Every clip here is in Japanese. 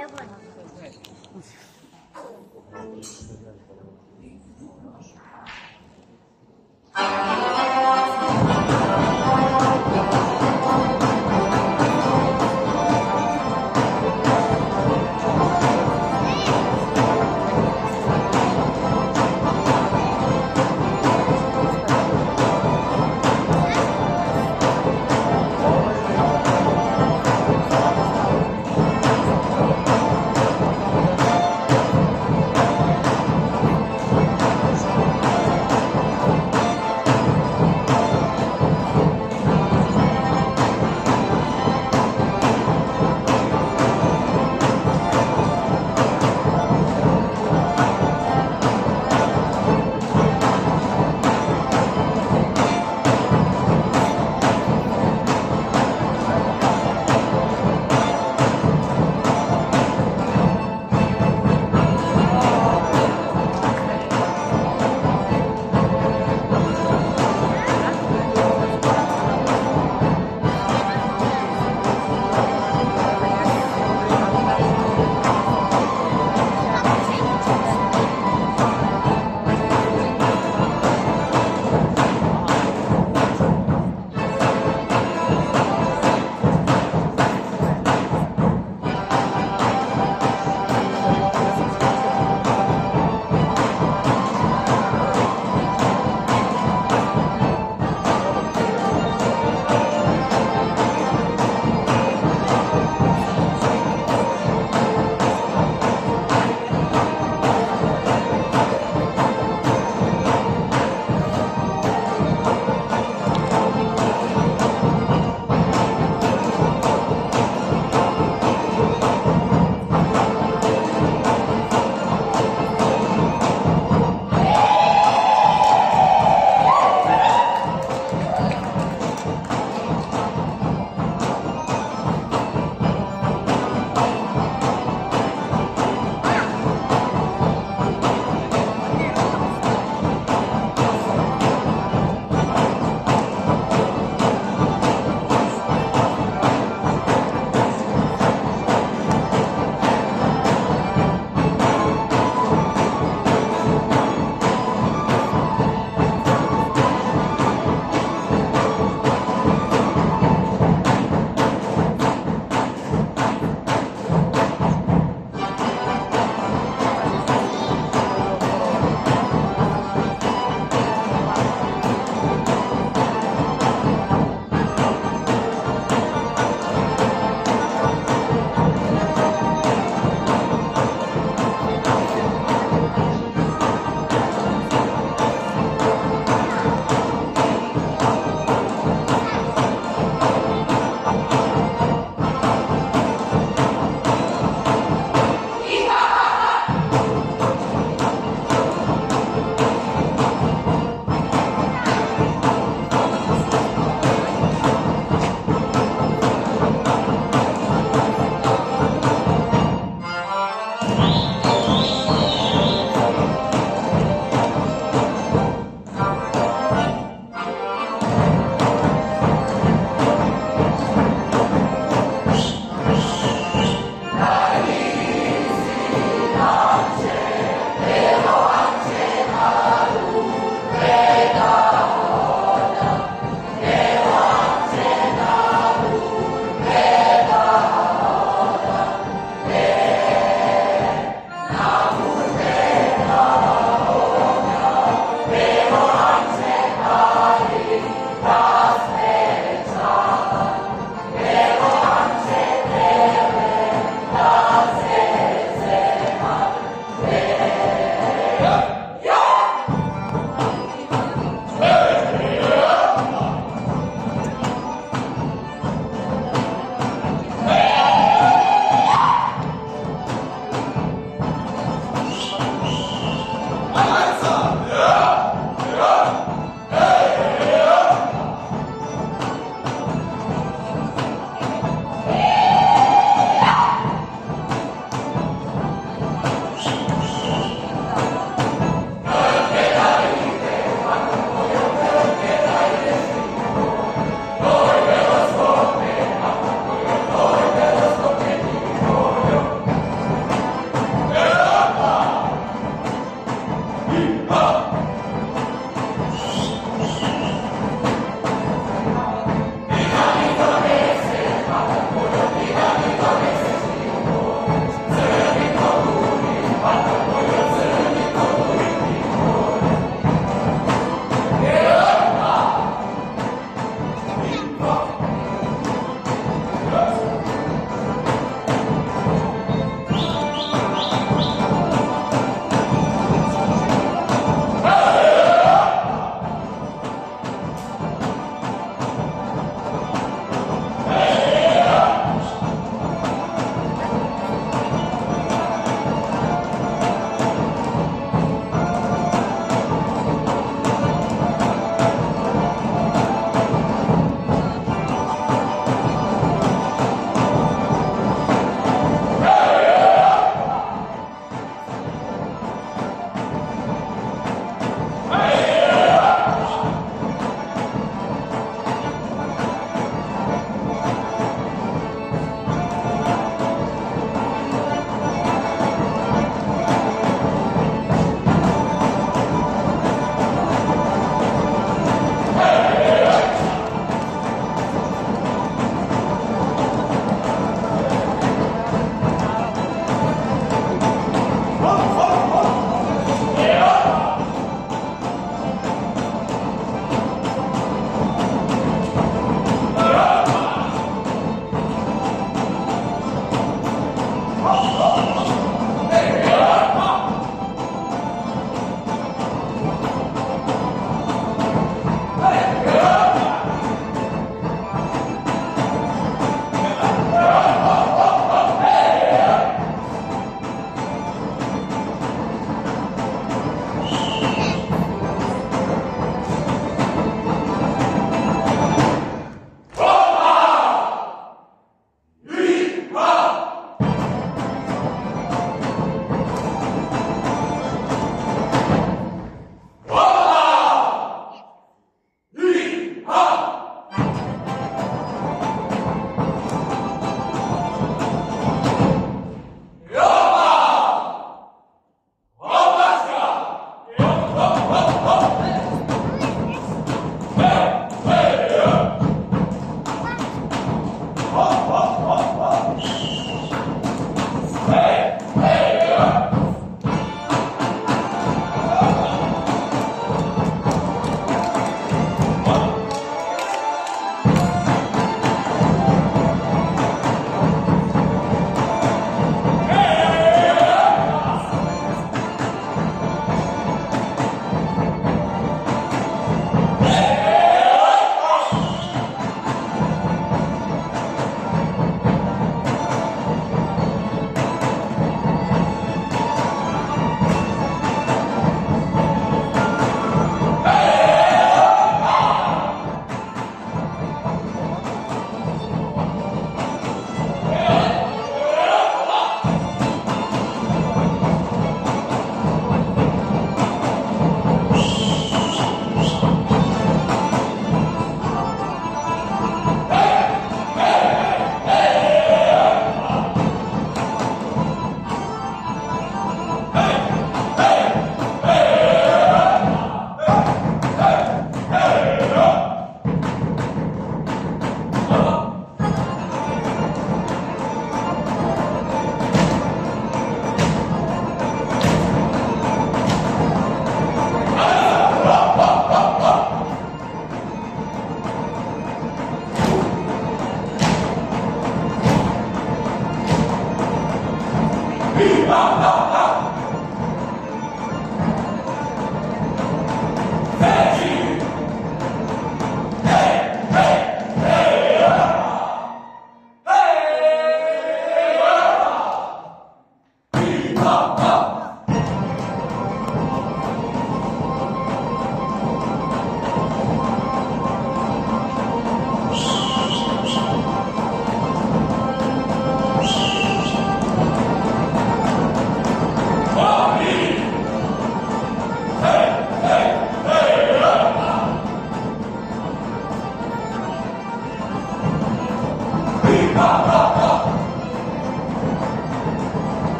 要不然。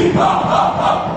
Ha ha ha!